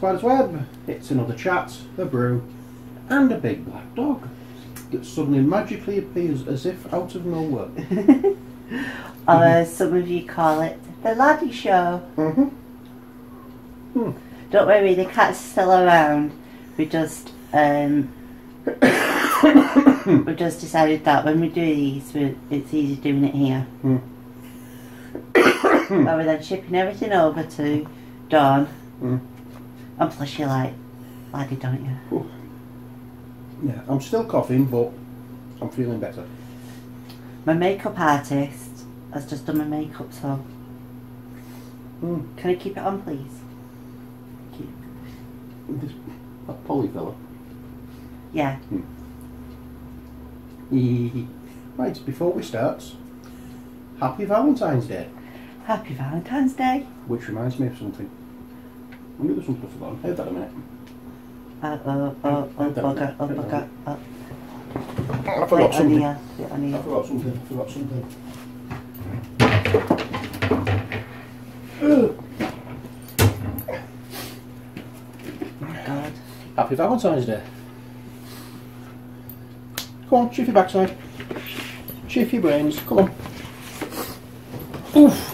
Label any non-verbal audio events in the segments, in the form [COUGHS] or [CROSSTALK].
Spydahs Web. It's another chat, a brew, and a big black dog that suddenly magically appears as if out of nowhere. [LAUGHS] or as some of you call it, the laddie show. Mm-hmm. Hmm. Don't worry, the cat's still around. We just um, [COUGHS] we just decided that when we do these, we, it's easy doing it here. Hmm. [COUGHS] We're then shipping everything over to Dawn. Hmm. And plus you like laddie, don't you? Yeah, I'm still coughing, but I'm feeling better. My makeup artist has just done my makeup, so Hmm. can I keep it on, please? Thank you. This that Polly fella. Yeah. right, before we start, happy Valentine's Day. Happy Valentine's Day. Which reminds me of something. I knew there was something I've forgotten. Hold that a minute. Uh, oh, oh, oh, bugger, oh, bugger, oh. I Wait forgot on something. here, wait on I here. forgot something. I forgot something. Ugh. God. Happy Valentine's Day. Come on, shift your backside. Shift your brains. Come on. Oof.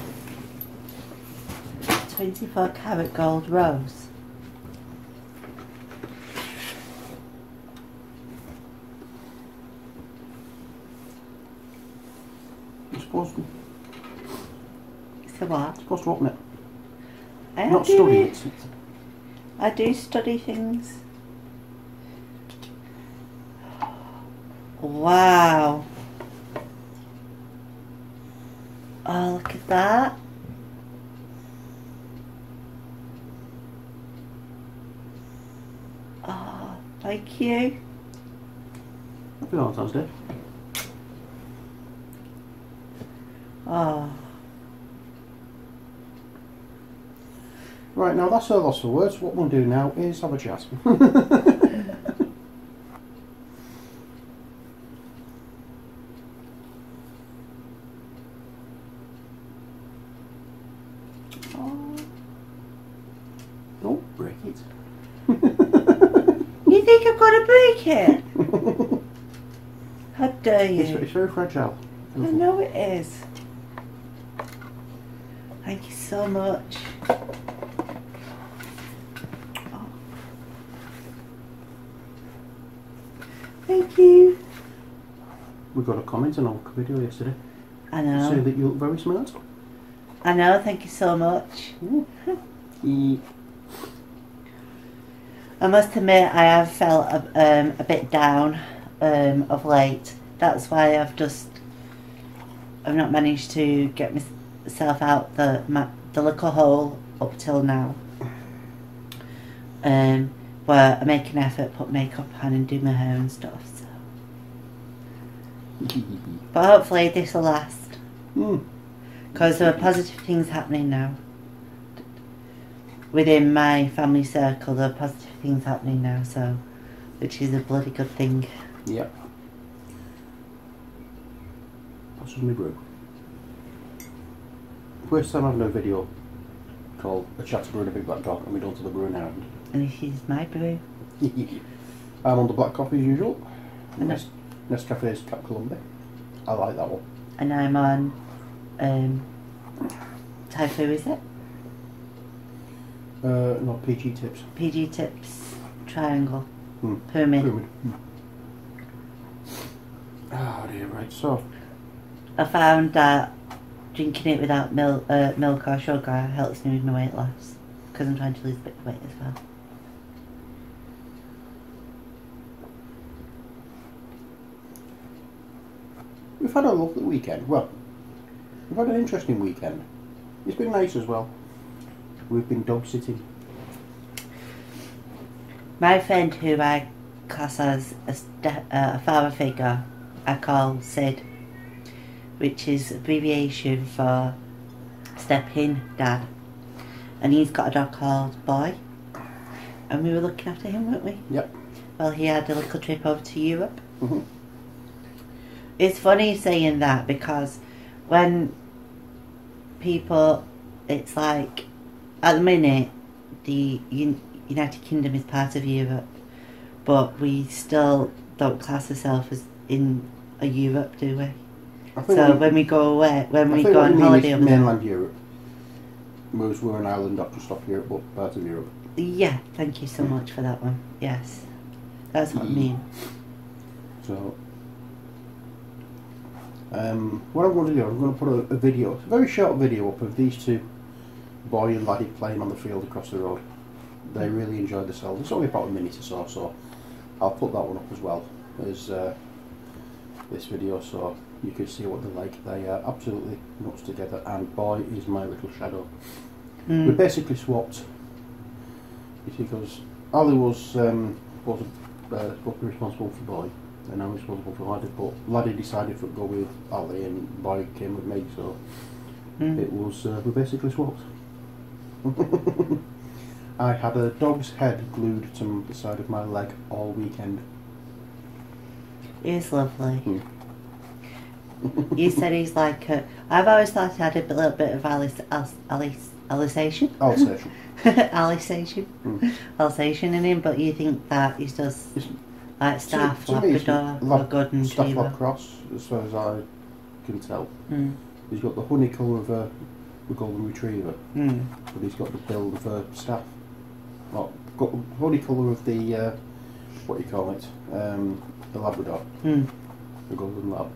24 karat gold rose. You're supposed to, So what? supposed to open it. I Not study it. it. I do study things. Wow. Oh, look at that. Oh, thank you. Happy Valentine's Day. Oh, Right, now that's our loss for words. What we'll do now is have a chat. [LAUGHS] oh. Don't break it. You think I'm gonna break it? You? It's, it's very fragile. I know it is. Thank you so much. Oh. Thank you. We got a comment on our video yesterday I saying know. that you look very smart. I know. Thank you so much. [LAUGHS] I must admit, I have felt a, um, a bit down um, of late. That's why I've just I've not managed to get myself out the ma- the little hole up till now. Um, where I make an effort, put makeup on, and do my hair and stuff. So, [LAUGHS] but hopefully this will last Mm. because there are positive things happening now. Within my family circle, there are positive things happening now, so which is a bloody good thing. Yep. That's just me brew. First time I've done a video called A Chat to Brew and a Big Black Dog and we done to the brewing hand. And this is my brew. [LAUGHS] I'm on the black coffee as usual. And Nest, Nescafe's Cap Columbia. I like that one. And I'm on um Typhoo is it? Uh, not PG tips. PG tips triangle. Hmm. Pyramid. Pyramid. Hmm. Oh dear, right, so I found that drinking it without milk, uh, milk or sugar helps me with my weight loss because I'm trying to lose a bit of weight as well. we've had a lovely weekend. Well, we've had an interesting weekend. It's been nice as well. We've been dog sitting. My friend who I class as a, uh, a father figure, I call Sid, which is abbreviation for step in dad. And he's got a dog called Boy. And we were looking after him, weren't we? Yep. Well, he had a little trip over to Europe. Mhm. It's funny saying that because when people, it's like, at the minute, the Un- United Kingdom is part of Europe, but we still don't class ourselves as in a Europe, do we? So we- when we go away, when I we go on holiday over there. mainland Europe. Whereas we're an island not just off Europe, but part of Europe. Yeah, thank you so much for that one. Yes, that's what I mean. So, um, what I'm going to do, I'm going to put a, a video, a very short video up of these two, boy and laddie playing on the field across the road. They really enjoyed themselves. It's only about a minute or so, so I'll put that one up as well as uh, this video, so you can see what they're like. They are absolutely nuts together, and boy is my little shadow. We Mm. basically swapped. You see, because Ali was um, was uh, supposed to be responsible for boy, and I'm responsible for laddie. But laddie decided to go with Ali, and boy came with me. So Mm. it was uh, we basically swapped. [LAUGHS] I had a dog's head glued to the side of my leg all weekend. It's lovely. Hmm. You said he's like. A, I've always thought he had a little bit of Alice, Alice, Alice, Alsatian. Alsatian. [LAUGHS] Alsatian. Mm. Alsatian in him, but you think that he's just like staff, to me, it's Labrador, lab- or Golden Staff Retriever. lab cross, as far as I can tell. Mm. He's got the honey colour of a, a golden retriever. Mm. but he's got the build of a staff. Well, got the body colour of the uh, what do you call it? Um, the Labrador, Mm. the Golden Lab.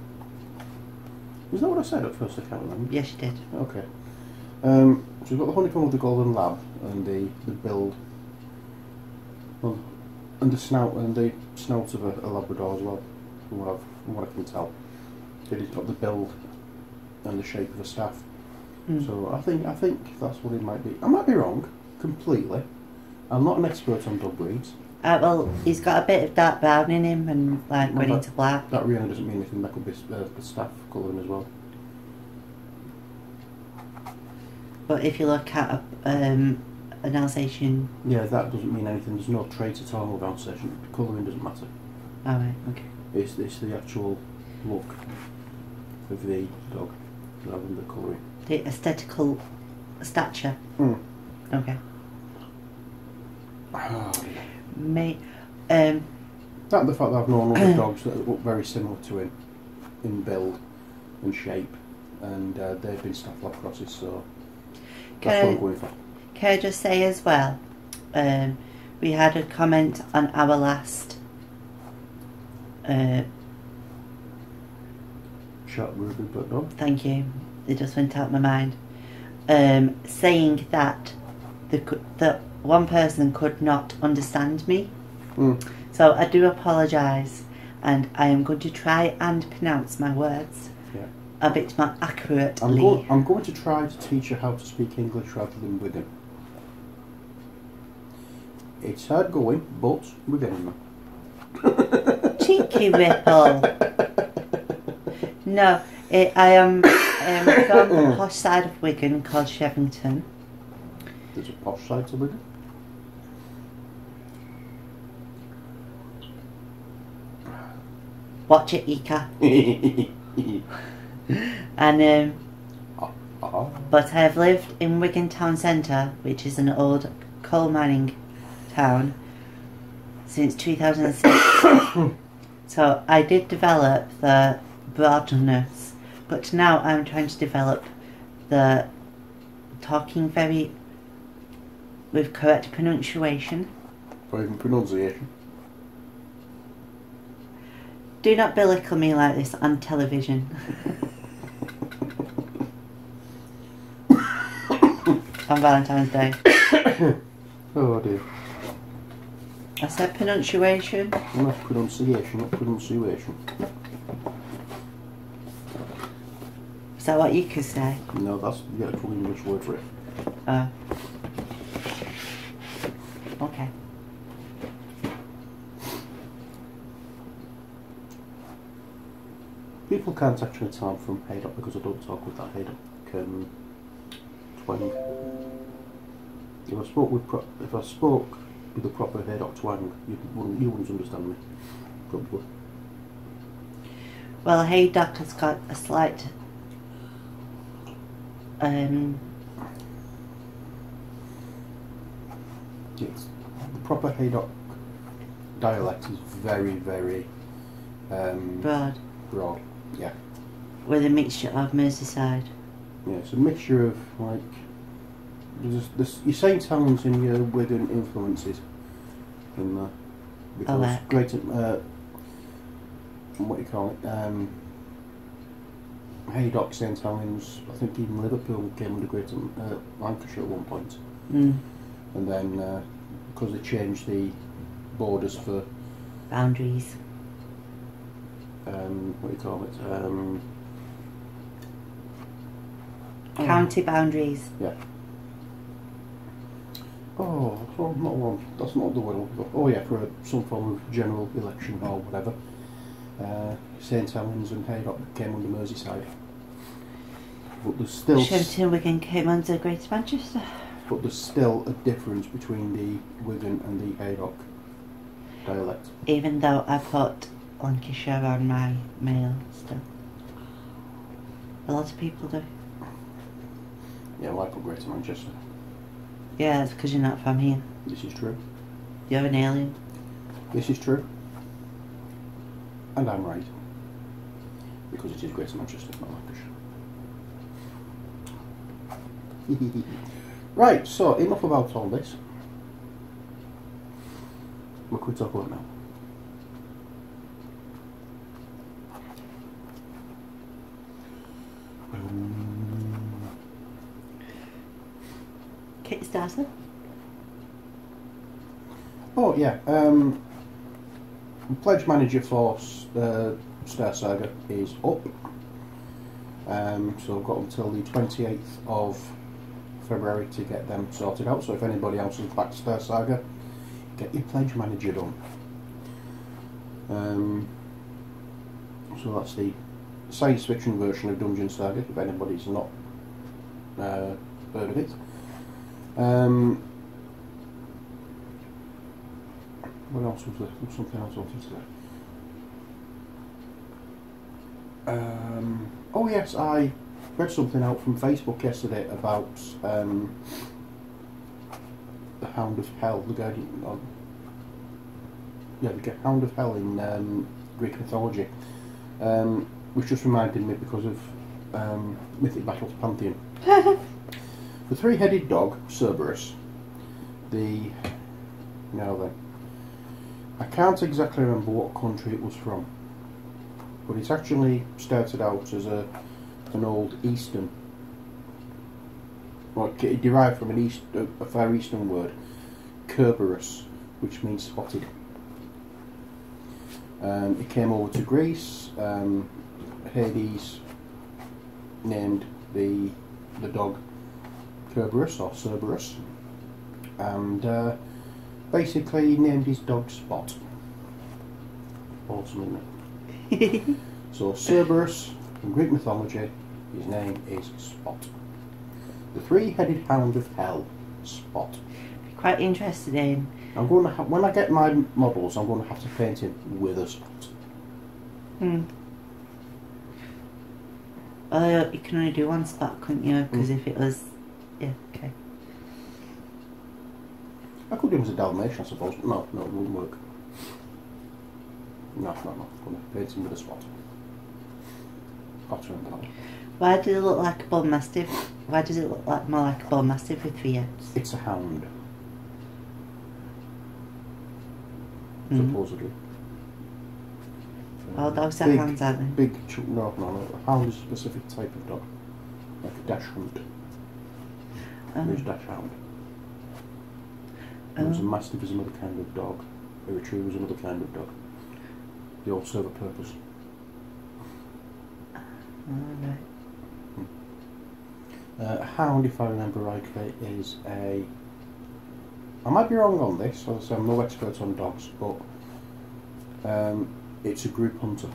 Was that what I said at first? I can't remember. Yes, you did. Okay. Um, so we've got the honeycomb of the Golden Lab and the, the build, well, and the snout and the snout of a, a Labrador as well, from what, I've, from what I can tell. He's got the build and the shape of a staff. Mm. So I think I think that's what it might be. I might be wrong completely. I'm not an expert on dog breeds. Uh, well, he's got a bit of dark brown in him and like going into black. That really doesn't mean anything. That could be uh, the staff colouring as well. But if you look at a, um, an Alsatian, Yeah, that doesn't mean anything. There's no traits at all of Alsatian. Colouring doesn't matter. right, okay. It's, it's the actual look of the dog rather than the colouring. The aesthetical stature. Mm. Okay. Ah, May, um, that and the fact that I've known other [CLEARS THROAT] dogs that look very similar to him in build and shape, and uh, they've been staff lab crosses, so that's Can what I- I'm going for. can I just say as well, um, we had a comment on our last uh, Shot Ruby Black Dog. thank you. It just went out of my mind. Um, saying that the that one person could not understand me. Mm. So I do apologise, and I am going to try and pronounce my words Yeah. a bit more accurately. I'm, go- I'm going to try to teach you how to speak English rather than with him. It's hard going, but we're getting there. Cheeky ripple. No, it, I am um, from the [COUGHS] posh side of Wigan called Shevington. There's a posh side to Wigan. Watch it, Ika. [LAUGHS] And um, Ah, but I have lived in Wigan town centre, which is an old coal mining town, since 2006. [COUGHS] so I did develop the broadness, but now I'm trying to develop the talking very with correct pronunciation. pronunciation. Do not belittle me like this on television. on Valentine's Day. [COUGHS] Oh dear. I said pronunciation. Not pronunciation, not pronunciation. Is that what you could say? No, that's the actual English word for it. Oh. Okay. People can't actually tell I'm from Haydock because I don't talk with that Haydock um, twang. If I spoke with pro- if I spoke with the proper Haydock twang, you wouldn't you wouldn't understand me. Probably. Well, Haydock has got a slight um, It's, the proper Haydock dialect is very, very um, Broad. broad. Yeah. With a mixture of Merseyside. Yeah, it's a mixture of like there's, there's your Saint Helens and your Wigan influences in there because Alright. great uh, what do you call it um, Haydock, Saint Helens, I think even Liverpool came under Greater uh, Lancashire at one point, Mm. and then uh, because they changed the borders for Boundaries. Um, what do you call it um. County boundaries. Oh, oh, not one. That's not the one. Oh yeah, for a, some form of general election or whatever. Uh, St Helens and Haydock came under Merseyside. But there's still, s- Wigan came under Greater Manchester. but there's still a difference between the Wigan and the Haydock dialect. Even though I put Lancashire on my mail still. A lot of people do. Yeah, well, I put Greater Manchester. Yeah, it's because you're not from here. This is true. You're an alien. This is true. And I'm right. Because it is Greater Manchester, not Lancashire. [LAUGHS] right, so enough about all this. What can we talk about now? Um, Oh yeah, um, pledge manager for uh, Star Saga is up. Um, so I've got until the 28th of February to get them sorted out. So if anybody else has backed Star Saga, get your pledge manager done. Um, so that's the science fiction version of Dungeon Saga. If anybody's not uh, heard of it. Um, what else was there? There was something else to say. Um, oh yes, I read something out from Facebook yesterday about um, the Hound of Hell, the guardian. Of, yeah, the Hound of Hell in um, Greek mythology, um, which just reminded me because of um, Mythic Battles Pantheon. [LAUGHS] The three-headed dog, Cerberus. The now then, I can't exactly remember what country it was from, but it's actually started out as a an old Eastern, well, it derived from an East, a, Far Eastern word, Kerberus, which means spotted. Um, it came over to Greece. Um, Hades named the the dog Kerberus or Cerberus, and uh, basically named his dog Spot. Awesome, isn't it? [LAUGHS] So Cerberus, in Greek mythology, his name is Spot. The three-headed hound of hell, Spot. Quite interested in. I'm going to ha- when I get my models, I'm going to have to paint him with a spot. Hmm. Uh, you can only do one spot, couldn't you? Because if it was, yeah, okay. I could do him as a Dalmatian, I suppose. No, no, it wouldn't work. No, no, no. I'm going to paint him with a spot. To remember that. Why does it look like a bull mastiff? Why does it look like more like a bull mastiff with three heads? It's a hound, Mm. supposedly. All dogs are big, hounds, aren't they? Big, no, no, no. A hound is a specific type of dog, like a dash hound. There's Oh. dash hound. And was a Oh. mastiff is another kind of dog. A retriever is another kind of dog. They all serve a purpose. Alright. Uh, a hound, if I remember rightly, is a. I might be wrong on this. Say, I'm no expert on dogs, but um, it's a group hunter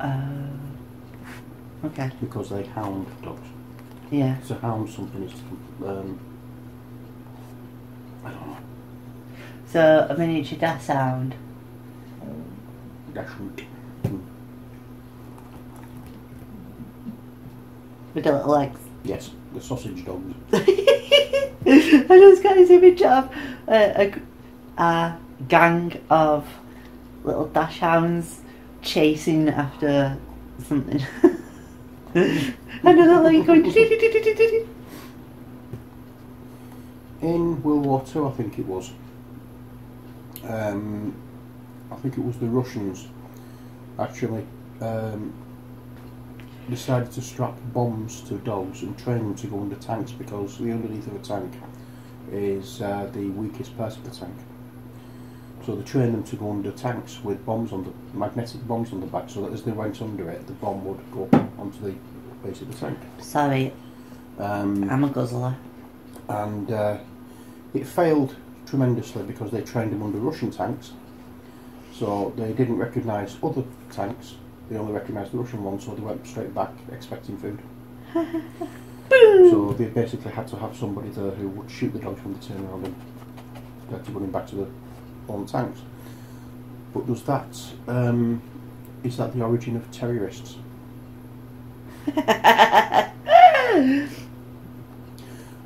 Uh, okay. because they hound dogs. Yeah. So hound something is to. Um, I don't know. So a miniature dash sound. Dash. Hmm. with the little legs. Yes, the sausage dogs. [LAUGHS] I just got this image of a, a, a gang of little dash hounds chasing after something. [LAUGHS] and they're like going. [LAUGHS] In World War Two, I think it was. Um, I think it was the Russians actually um, decided to strap bombs to dogs and train them to go under tanks because the underneath of a tank is uh, the weakest part of the tank. So they trained them to go under tanks with bombs on the magnetic bombs on the back, so that as they went under it, the bomb would go onto the base of the tank. Sorry, Um, I'm a guzzler. and uh, it failed tremendously because they trained them under Russian tanks. So they didn't recognise other tanks. They only recognised the Russian ones, so they went straight back expecting food. [LAUGHS] so they basically had to have somebody there who would shoot the dogs when they turned around and they had to run them back to the own tanks. But does that um, is that the origin of terrorists? [LAUGHS]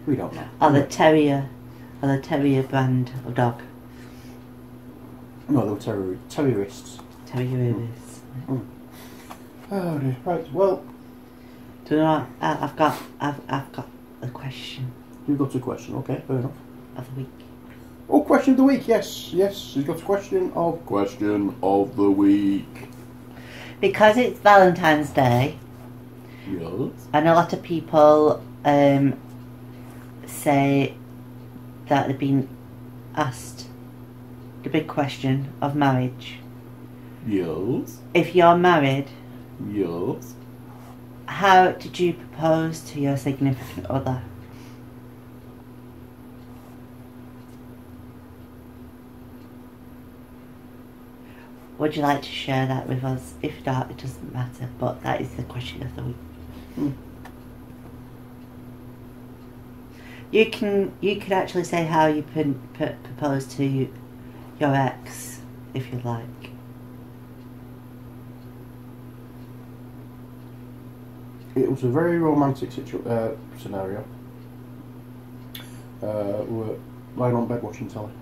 We don't know. Are the terrier, or the terrier brand of dog. No, they were terror- terrorists. Terriers. Oh dear. Right. Well, Do you know what? I, I've got, I've, I've got a question you've got a question. Okay, fair enough. of the week. Oh, question of the week. Yes, yes. You've got a question of question of the week. Because it's Valentine's Day, Yes. and a lot of people um, say that they've been asked the big question of marriage. Yes. If you're married, Yes. how did you propose to your significant other? Would you like to share that with us? If not, it doesn't matter, but that is the question of the week. Hmm. You can you could actually say how you pr- propose to your ex, if you like. It was a very romantic situ- uh, scenario. Uh, we were lying on bed watching telly,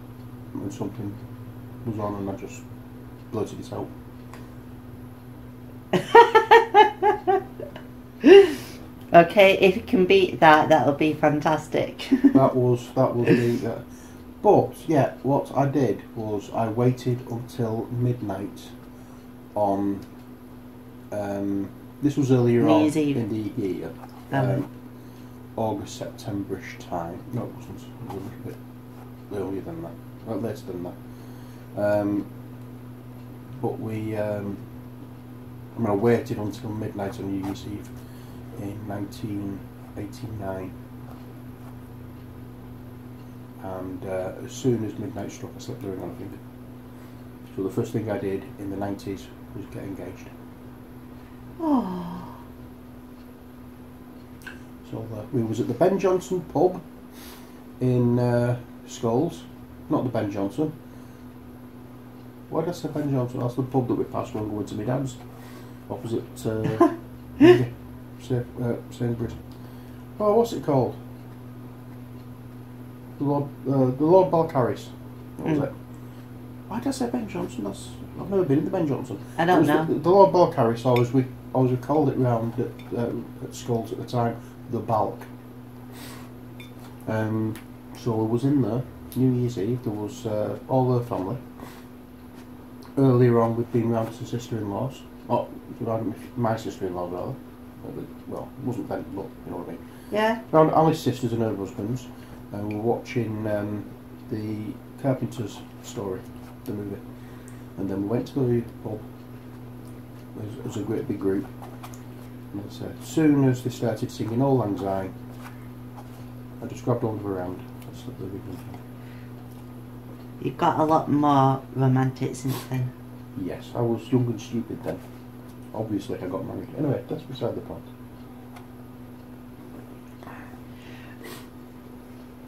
and something was on, and I just blurted it out. [LAUGHS] Okay, if you can beat that, that'll be fantastic. [LAUGHS] that was that was the. Uh, but yeah, what I did was I waited until midnight on. Um, this was earlier New on Year's Eve. in the year, Oh. um, August Septemberish time. No, it wasn't. It was a little bit earlier than that. Well, later than that. Um, but we. Um, I mean, I waited until midnight on New Year's Eve in 1989 and uh, as soon as midnight struck I slipped the ring on a finger. So the first thing I did in the 90s was get engaged. oh, So uh, we was at the Ben Johnson pub in uh, Scholes, not the Ben Johnson. Why did I say Ben Johnson? That's the pub that we passed when going to my dad's, opposite uh, [LAUGHS] uh, Sainsbury's. Oh, what's it called? The Lord, uh, the Lord Balcarres. What was Mm. it? Why did I say Ben Johnson? That's I've never been in the Ben Johnson. I don't know. The, the Lord Balcarres. I was we I was we called it round at, uh, at Scholes at the time. The Balk. Um, so I was in there. New Year's Eve. There was uh, all their family. Earlier on, we'd been round to sister-in-laws. Oh, my sister-in-law rather. Well, it wasn't then, but you know what I mean. Yeah. Round Alice's sisters and her husbands, and we were watching um, the Carpenter's story, the movie. And then we went to the pub. It was, a great big group. And as uh, soon as they started singing Auld Lang Syne, I just grabbed hold of her hand slipped the ring on. You've got a lot more romantic since then. Yes, I was young and stupid then. Obviously, I got married. Anyway, that's beside the point.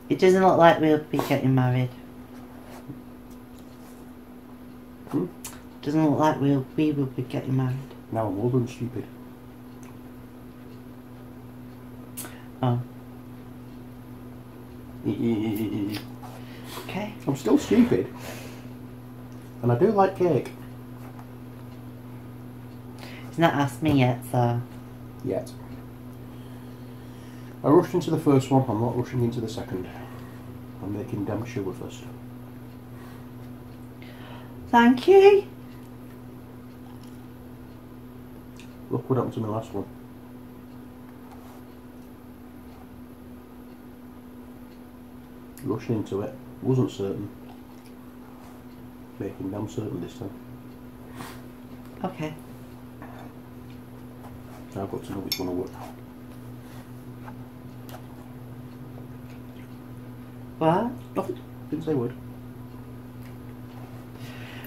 It doesn't look like we'll be getting married. Hmm? Doesn't look like we'll we will be getting married. Now I'm old and stupid. Oh, okay, [LAUGHS] okay. I'm still stupid. And I do like cake. Not asked me yet, so. Yet. I rushed into the first one, I'm not rushing into the second. I'm making damn sure first. Thank you. Look what happened to my last one. Rushing into it, wasn't certain. Making damn certain this time. Okay. I've got to know which one will work. What? Nothing. Didn't say a word.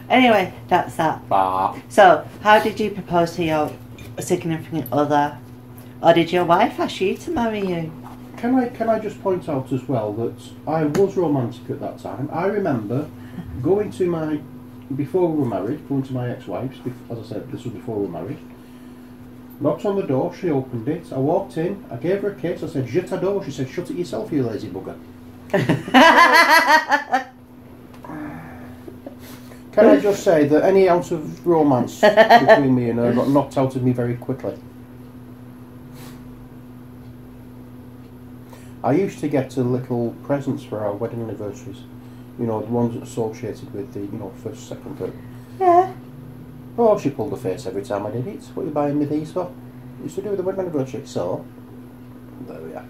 Anyway, that's that. Bah. So, how did you propose to your significant other? Or did your wife ask you to marry you? Can I can I just point out as well that I was romantic at that time. I remember [LAUGHS] going to my before we were married, going to my ex-wife's. As I said, this was before we were married. Knocked on the door. She opened it. I walked in. I gave her a kiss. I said, "Je t'adore." She said, "Shut it yourself, you lazy bugger." [LAUGHS] Can I just say that any ounce of romance between me and her got knocked out of me very quickly? I used to get little presents for our wedding anniversaries. You know, the ones associated with the, you know, first, second, third. yeah. Oh, she pulled her face every time I did it. What are you buying me these for? Used to do with the wedding anniversary. So, there we are.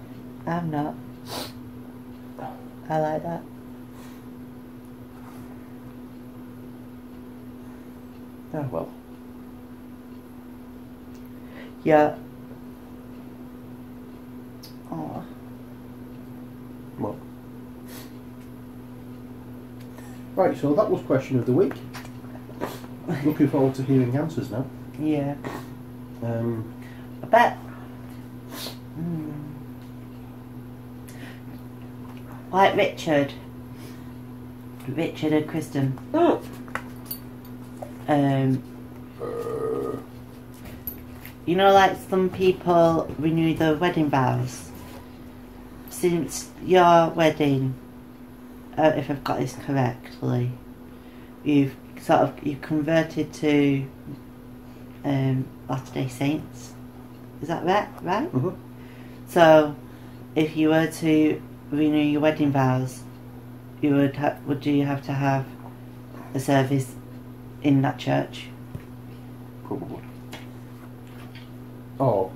I'm not. I like that. Ah, well. Yeah. Oh. Well. Right, so that was question of the week. Looking forward to hearing answers now. Yeah. Um, I bet. Hmm. Like Richard. Richard and Kristen. Oh. Um, you know, like some people renew their wedding vows. Since your wedding, uh, if I've got this correctly, you've sort of you converted to um, Latter Day Saints. Is that right? Right. mhm. So, if you were to renew your wedding vows, you would ha- would you have to have a service in that church? Probably. Oh,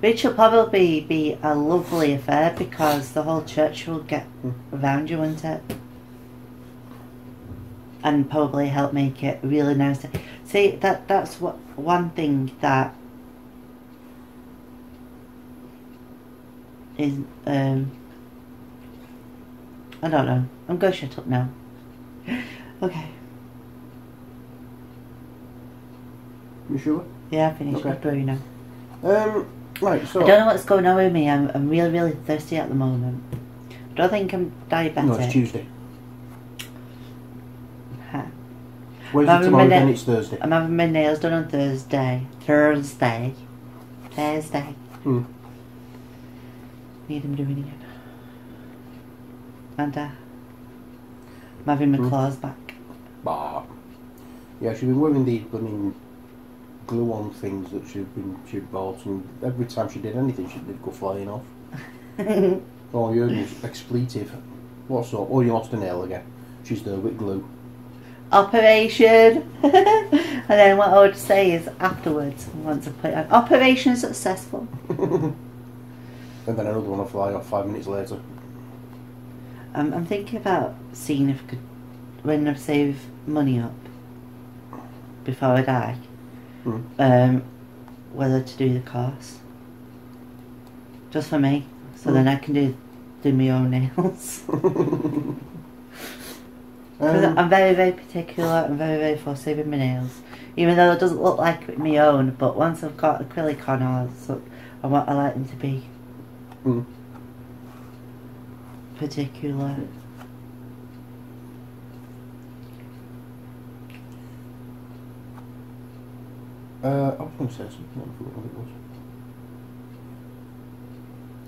Which will probably be a lovely affair because the whole church will get Mm. around you, won't it? And probably help make it really nice. See, that that's what one thing that is um I don't know. I'm gonna shut up now. [LAUGHS] Okay. you sure? Yeah, I finished Okay. Bruno. Um, right, so. I don't know what's going on with me. I'm, I'm really, really thirsty at the moment. I don't think I'm diabetic. No, it's Tuesday. Ha. Where's Have it tomorrow? Then it's Thursday. I'm having my nails done on Thursday. Thursday. Thursday. Hmm. Need them doing again. And uh, I'm having my Hmm. claws back. Bah. Yeah, she's been wearing these blooming glue-on things that she'd been she bought, and every time she did anything, she did go flying off. [LAUGHS] Oh, you heard expletive. What sort? Oh, you lost a nail again. She's there with glue. Operation. [LAUGHS] and then what I would say is afterwards, once I put it on, operation successful. [LAUGHS] and then another one will fly off five minutes later. I'm, I'm thinking about seeing if I could, when I save money up before I die, Hmm. um, whether to do the course. Just for me. So Hmm. then I can do do my own nails. [LAUGHS] Um, I'm very, very particular and very, very fussy with my nails. Even though it doesn't look like my own, but once I've got acrylic on, I, so I want I like them to be hmm. particular. Uh, I was going to say something. I forgot what it was.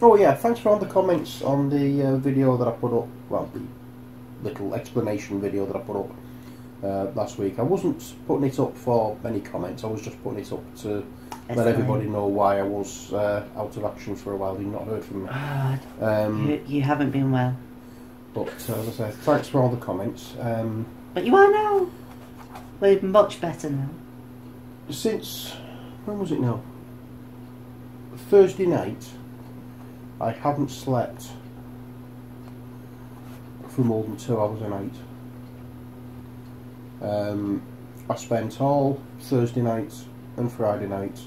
Oh yeah, thanks for all the comments on the uh, video that I put up. Well, the little explanation video that I put up uh, last week. I wasn't putting it up for any comments. I was just putting it up to let Explain. everybody know why I was uh, out of action for a while. You've not heard from me. God, Um, you, you haven't been well. but uh, as I say, thanks for all the comments. Um, But you are now. We're much better now. since when was it now? Thursday night, I haven't slept for more than two hours a night. Um, I spent all Thursday night and Friday night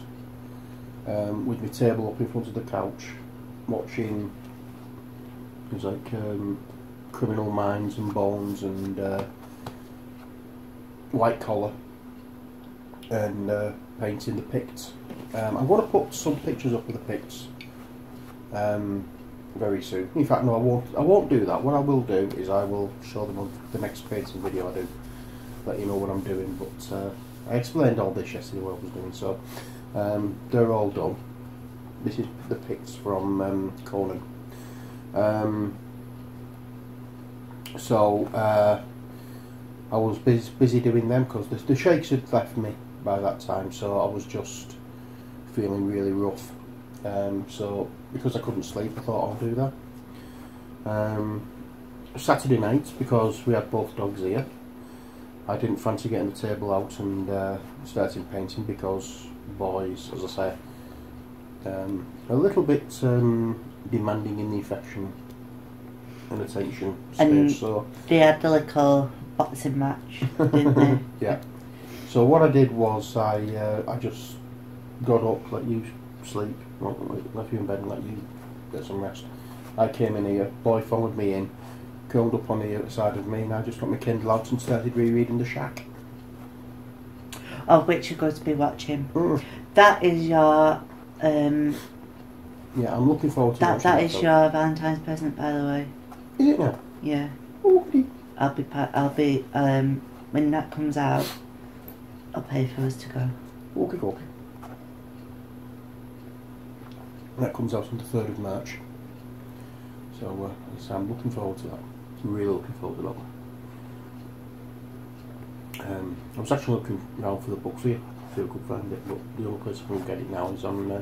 um, with my table up in front of the couch, watching things like um, Criminal Minds and Bones and uh, White Collar and uh, painting the Picts. Um, I'm going to put some pictures up of the Picts um, very soon. In fact, no, I won't. I won't do that. What I will do is I will show them on the next painting video I do. Let you know what I'm doing. But uh, I explained all this yesterday what I was doing, so um, they're all done. This is the Picts from um, Conan. Um, so uh, I was busy, busy doing them because the, the shakes had left me by that time, so I was just feeling really rough. Um, so because I couldn't sleep, I thought I'll do that. Um, Saturday night, because we had both dogs here, I didn't fancy getting the table out and uh, starting painting because boys, as I say, um, a little bit um, demanding in the affection and attention And- stage. So They had the little boxing match, didn't they? [LAUGHS] yeah. So what I did was I uh, I just got up, like you sleep, left you in bed and let you get some rest. I came in here, boy followed me in, curled up on the other side of me, and I just got my Kindle out and started rereading The Shack. Of which you're going to be watching. Mm. That is your um Yeah, I'm looking forward to that that is film. your Valentine's present by the way. Is it now? Yeah. Oh. I'll be I'll be um when that comes out I'll pay for us to go. Okay, okay. That comes out on the 3rd of March. So, uh, I'm looking forward to that. Really looking forward to that one. Um, I was actually looking around for the book for you, if you could find it, but the only place I can get it now is on uh,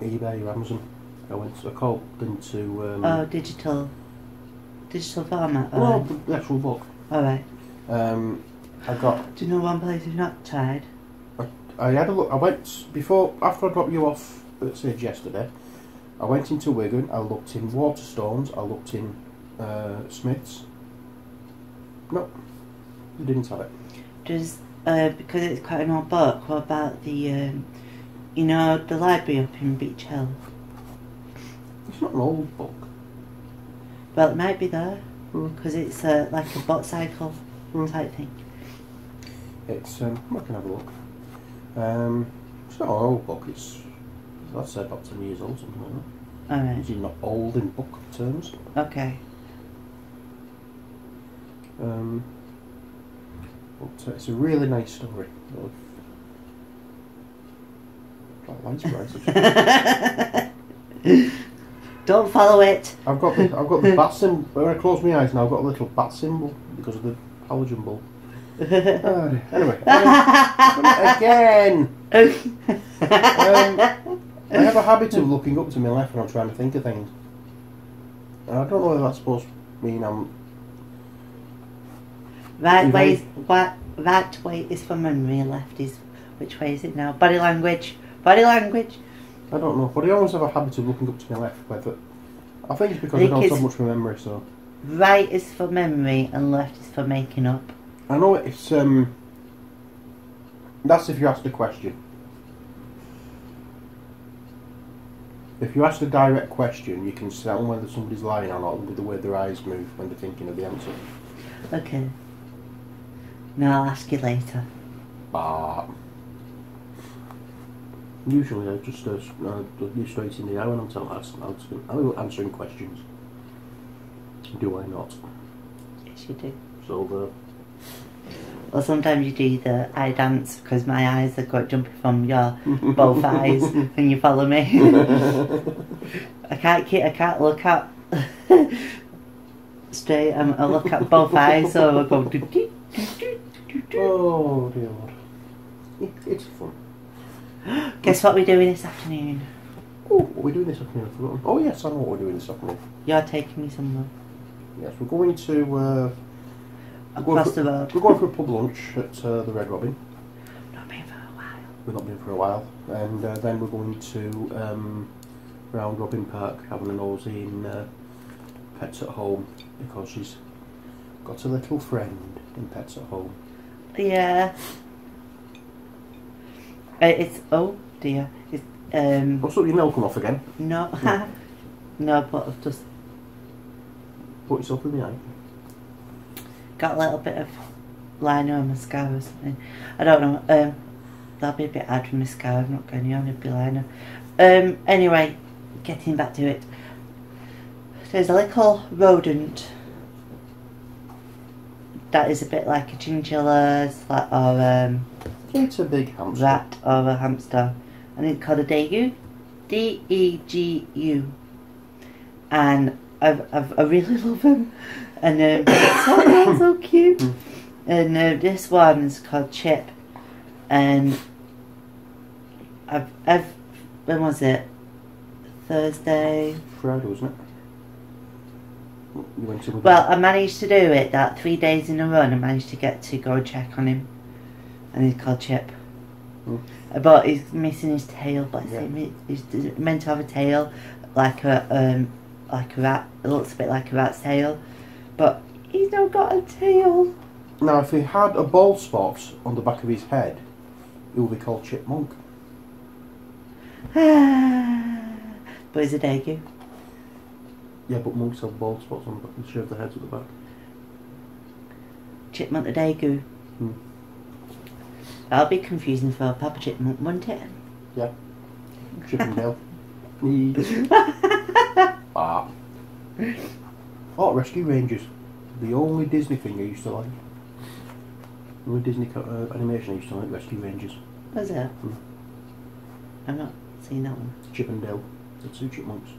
eBay or Amazon. I went, to, I called into, um, Oh digital digital format. well, Alright. the actual book. Alright. Um, I got Do you know one place you've not tried? I had a look. I went before after I dropped you off Sage yesterday. I went into Wigan. I looked in Waterstones. I looked in uh, Smiths. No, they didn't have it. Does uh because it's quite an old book, what about the um you know, the library up in Beech Hill? It's not an old book. Well, it might be there Hmm. because it's uh, like a bot cycle Hmm. type thing. It's um, I can have a look. Um, it's not an old book. It's I'd say about ten years old, something like that. Alright. It's not old in book terms. Okay. Um, but uh, it's a really nice story. That light's bright, actually. Don't follow it. I've got the I've got the bat symbol. When I close my eyes now, I've got a little bat symbol because of the halogen bulb. [LAUGHS] Anyway, um, [LAUGHS] again, um, I have a habit of looking up to my left when I'm trying to think of things. And I don't know whether that's supposed to mean I'm. right way is what right way is for memory, left is which way is it now? Body language. Body language. I don't know, but I always have a habit of looking up to my left. Whether I think it's because I, think don't have it's- much memory, so Right is for memory and left is for making up. I know it's um. That's if you ask the question. If you ask a direct question, you can tell whether somebody's lying or not with the way their eyes move when they're thinking of the answer. Okay. Now I'll ask you later. But usually I just uh, uh, you straight in the eye when I'm telling answering, answering, answering questions. Do I not? Yes, you do. So Well, sometimes you do the eye dance because my eyes are got jumping from your both eyes [LAUGHS] when you follow me. [LAUGHS] I can't keep. I can't look up. [LAUGHS] straight. Um, I look at both eyes, so I go. do, do, do. Oh dear lord. It, it's fun. [GASPS] Guess what we're doing this afternoon? Oh, what are we doing this afternoon? I've forgotten. Oh yes, I know what we're doing this afternoon. You're taking me somewhere. Yes, we're going to uh, we're going Across for, the road. we're going for a pub lunch at uh, the Red Robin. Not been for a while. We've not been for a while, and uh, then we're going to um, Round Robin Park, having a nosy in uh, Pets at Home because she's got a little friend in Pets at Home. Yeah. Uh, it's oh dear. It's um What's up? Your nail come off again? no Yeah. [LAUGHS] no, but I've just Put yourself in the eye. Got a little bit of liner and mascara or something. I don't know. Um, that'll be a bit hard with mascara. I'm not going on. It'll be liner. Um. Anyway, getting back to it. There's a little rodent that is a bit like a chinchilla, like or um. It's a big hamster. rat or a hamster, and it's called a degu, D E G U, and I've, I've, I really [LAUGHS] love him, and um, [COUGHS] it's so, cute. And uh, this one is called Chip, and I've, I've when was it? Thursday. Friday, wasn't it? You went to Well, I managed to do it that three days in a row, and I managed to get to go and check on him, and he's called Chip. Mm. But he's missing his tail. Bless Yeah. He's meant to have a tail, like a um, like a rat. It looks a bit like a rat's tail, but he's not got a tail. Now, if he had a bald spot on the back of his head, he would be called Chipmunk. [SIGHS] but he's a degu. Yeah, but monks have bald spots on the back and shave their heads at the back. Chipmunk the degu. Hmm. That'll be confusing for Papa Chipmunk, wouldn't it? Yeah. Chippendale. [LAUGHS] [LAUGHS] Ah. Oh, Rescue Rangers. The only Disney thing I used to like. The only Disney uh, animation I used to like, Rescue Rangers. Was it? Hmm. I've not seen that one. Chip 'n Dale. The two chipmunks.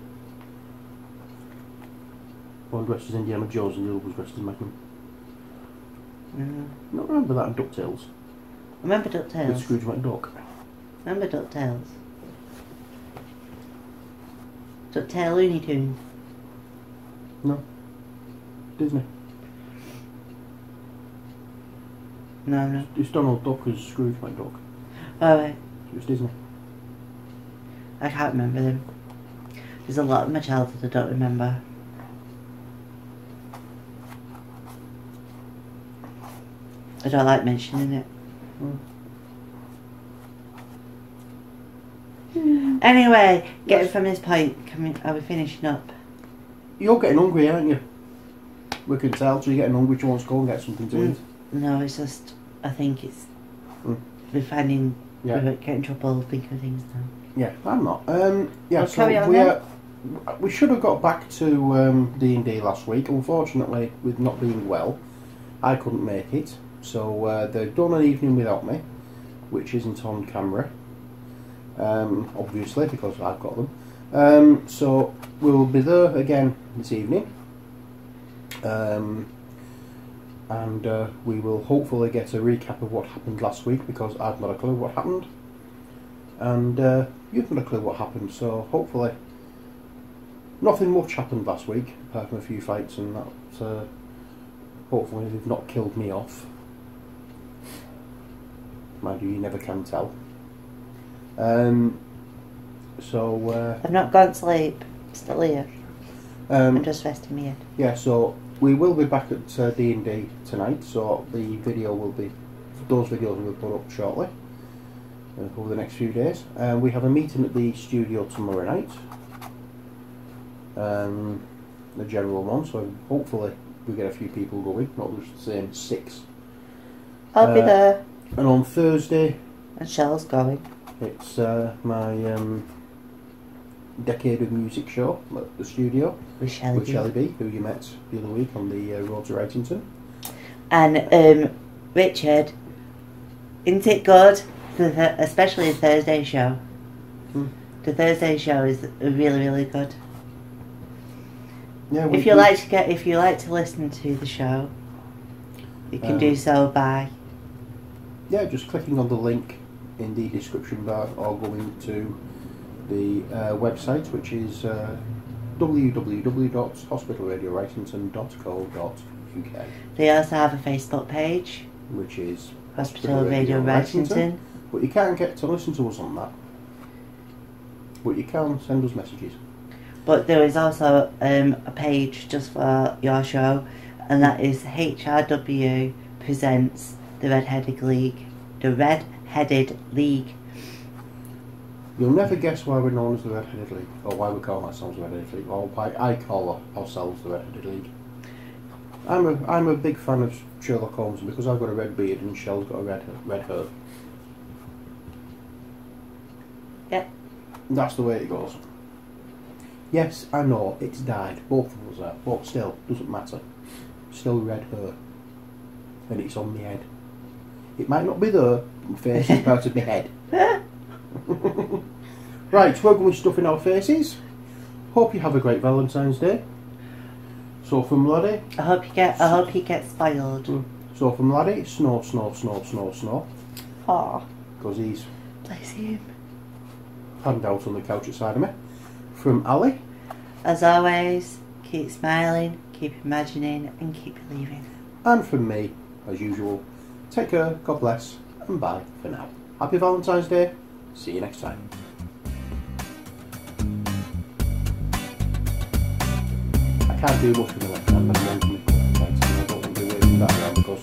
One dressed as Indiana Jones and the other was dressed as Magnum. Mm. Not remember that in DuckTales. Remember With DuckTales? Scrooge McDuck. Remember DuckTales? DuckTale Looney Tunes. No. Disney. No, no. It's Donald Duck as Scrooge McDuck. Oh, Alright. It's Disney. I can't remember them. There's a lot of my childhood I don't remember. I don't like mentioning it. Hmm. Anyway, getting from this point, can we, are we finishing up? You're getting hungry, aren't you? We can tell, so you're getting hungry, you want to go and get something to Mm. eat. No, it's just, I think it's, Mm. we're finding, Yeah. we're getting trouble thinking of things now. Yeah, I'm not. Um, yeah, Well, so we, uh, we should have got back to um, D&D last week. Unfortunately, with not being well, I couldn't make it. So uh, they've done an evening without me, which isn't on camera, um, obviously, because I've got them. Um, so we'll be there again this evening. Um, and uh, we will hopefully get a recap of what happened last week because I've not a clue what happened and uh, you've not a clue what happened. So hopefully, nothing much happened last week apart from a few fights, and that. Uh, hopefully, they've not killed me off. Mind you, you never can tell. Um, so uh, I've not gone to sleep, still here. I'm um, just resting head. yeah, so we will be back at uh, D and D tonight. So the video will be those videos will be put up shortly uh, over the next few days. Um, we have a meeting at the studio tomorrow night, um, the general one. So hopefully we get a few people going, not just the same six. I'll be Uh, there. And on Thursday, And Shell's going. it's uh, my um, decade of music show at the studio With Shelley. with Shelley B, who you met the other week on the uh, road to Wrightington. And um, Richard, isn't it good? The th- especially the Thursday show. Hmm. The Thursday show is really, really good. Yeah, we- If you we- like to get, if you like to listen to the show, you can Um, do so by yeah, just clicking on the link in the description bar or going to the uh, website, which is uh, www.hospitalradiowrightington.co.uk, They also have a Facebook page, which is Hospital Radio Wrightington. But you can't get to listen to us on that. But you can send us messages. But there is also um, a page just for your show, and that is HRW presents the Red Headed League. The Red Headed League. You'll never guess why we're known as the Red Headed League, or why we call ourselves the Red Headed League, or why I call ourselves the Red Headed League. I'm a I'm a big fan of Sherlock Holmes because I've got a red beard and Shell's got a red red hair. Yep. That's the way it goes. Yes, I know it's dyed. Both of us are, but still doesn't matter. Still red hair, and it's on my head. It might not be there. My face is part of my head. [LAUGHS] [LAUGHS] right, we're going stuff in our faces. Hope you have a great Valentine's Day. So from Laddie, I hope you get. I hope you get spoiled. Hmm. so from Laddie, snore, snore, snore, snore, snore, Aw, because he's bless him. panned out on the couch beside me. From Ally, As always, keep smiling, keep imagining, and keep believing. and from me, as usual. Take care, God bless, and bye for now. Happy Valentine's Day. See you next time. I can't do much with the left hand, I'm going to I don't want to that because